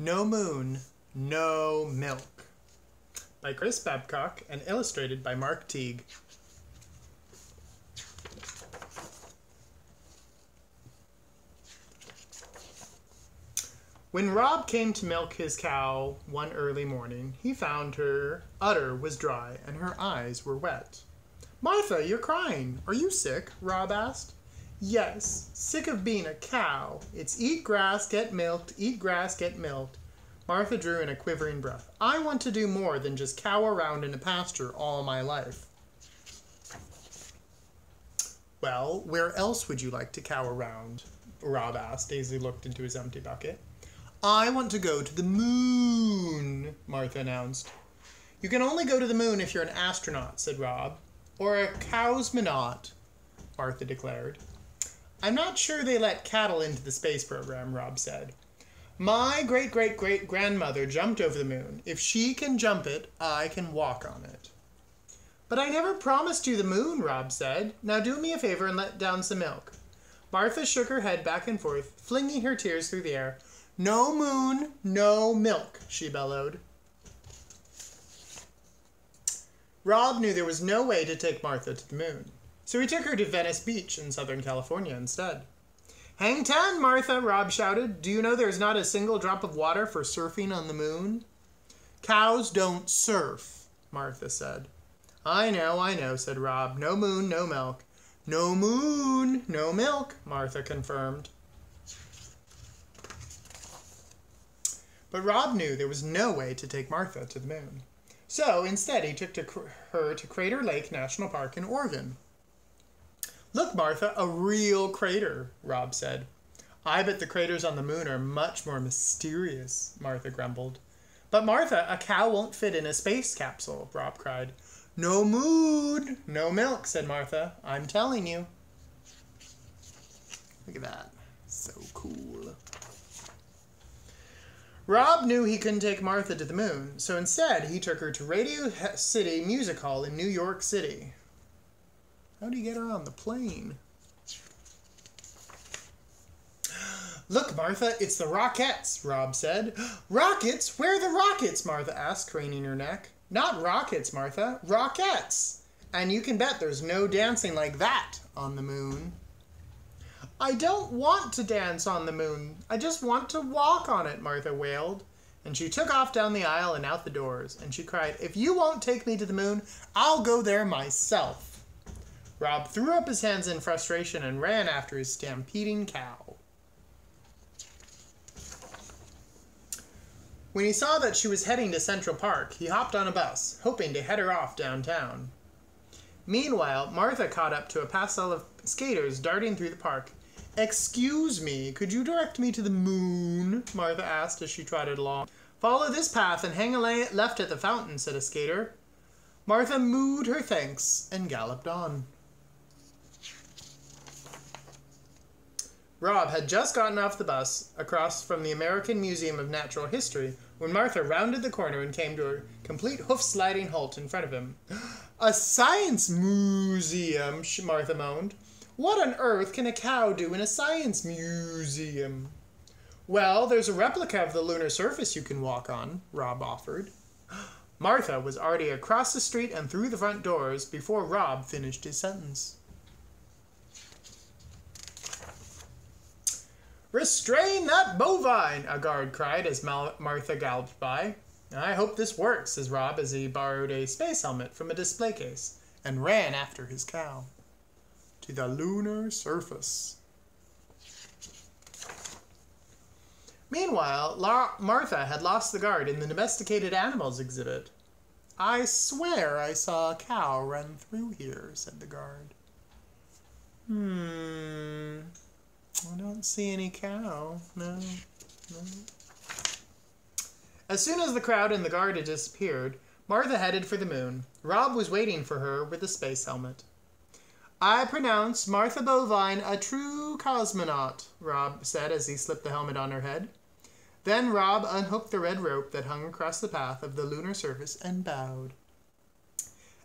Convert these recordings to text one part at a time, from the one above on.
No Moon, No Milk by Chris Babcock and illustrated by Mark Teague. When Rob came to milk his cow one early morning, he found her udder was dry and her eyes were wet. Martha, you're crying. Are you sick? Rob asked. Yes, sick of being a cow. It's eat grass, get milked, eat grass, get milked. Martha drew in a quivering breath. I want to do more than just cow around in a pasture all my life. Well, where else would you like to cow around? Rob asked as he looked into his empty bucket. I want to go to the moon, Martha announced. You can only go to the moon if you're an astronaut, said Rob. Or a cosmonaut, Martha declared. I'm not sure they let cattle into the space program, Rob said. My great great great grandmother jumped over the moon. If she can jump it, I can walk on it. But I never promised you the moon, Rob said. Now do me a favor and let down some milk. Martha shook her head back and forth, flinging her tears through the air. No moon, no milk, she bellowed. Rob knew there was no way to take Martha to the moon, so he took her to Venice Beach in Southern California instead. Hang ten, Martha, Rob shouted. Do you know there's not a single drop of water for surfing on the moon? Cows don't surf, Martha said. I know, I know, said Rob. No moon, no milk. No moon, no milk, Martha confirmed. But Rob knew there was no way to take Martha to the moon. So instead, he took to her to Crater Lake National Park in Oregon. Look, Martha, a real crater, Rob said. I bet the craters on the moon are much more mysterious, Martha grumbled. But Martha, a cow won't fit in a space capsule, Rob cried. No moon, no milk, said Martha. I'm telling you. Look at that. So cool. Rob knew he couldn't take Martha to the moon, so instead he took her to Radio City Music Hall in New York City. How do you get her on the plane? Look, Martha, it's the Rockettes, Rob said. Rockets? Where are the rockets? Martha asked, craning her neck. Not rockets, Martha. Rockettes. And you can bet there's no dancing like that on the moon. I don't want to dance on the moon. I just want to walk on it, Martha wailed. And she took off down the aisle and out the doors. And she cried, If you won't take me to the moon, I'll go there myself. Rob threw up his hands in frustration and ran after his stampeding cow. When he saw that she was heading to Central Park, he hopped on a bus, hoping to head her off downtown. Meanwhile, Martha caught up to a passel of skaters darting through the park Excuse me, could you direct me to the moon? Martha asked as she trotted along. Follow this path and hang a left at the fountain, said a skater. Martha mooed her thanks and galloped on. Rob had just gotten off the bus across from the American Museum of Natural History when Martha rounded the corner and came to a complete hoof sliding halt in front of him. A science museum, Martha moaned. What on earth can a cow do in a science museum? Well, there's a replica of the lunar surface you can walk on, Rob offered. Martha was already across the street and through the front doors before Rob finished his sentence. Restrain that bovine, a guard cried as Mal- Martha galloped by. I hope this works, says Rob as he borrowed a space helmet from a display case and ran after his cow to the lunar surface. Meanwhile, La- Martha had lost the guard in the domesticated animals exhibit. I swear I saw a cow run through here, said the guard. Hmm. I don't see any cow. No. No. As soon as the crowd and the guard had disappeared, Martha headed for the moon. Rob was waiting for her with a space helmet. I pronounce Martha Bovine a true cosmonaut, Rob said as he slipped the helmet on her head. Then Rob unhooked the red rope that hung across the path of the lunar surface and bowed.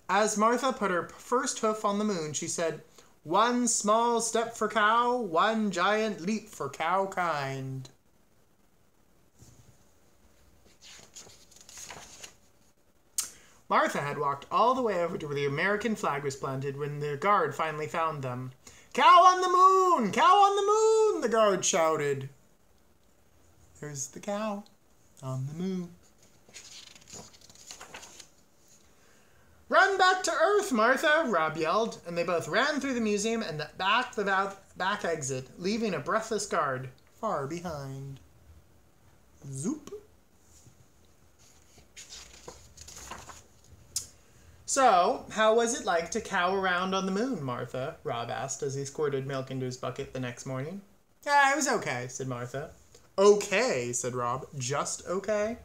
As Martha put her first hoof on the moon, she said, one small step for cow, one giant leap for cow kind. Martha had walked all the way over to where the American flag was planted when the guard finally found them. Cow on the moon! Cow on the moon! the guard shouted. There's the cow on the moon. Back to Earth, Martha, Rob yelled, and they both ran through the museum and back the back exit, leaving a breathless guard far behind. Zoop. So, how was it like to cow around on the moon, Martha? Rob asked as he squirted milk into his bucket the next morning. Yeah, it was okay, said Martha. Okay, said Rob. Just okay?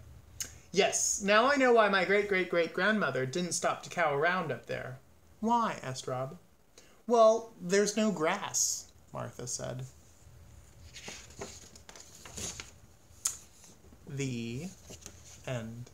Yes, now I know why my great great great grandmother didn't stop to cow around up there. Why? asked Rob. Well, there's no grass, Martha said. The end.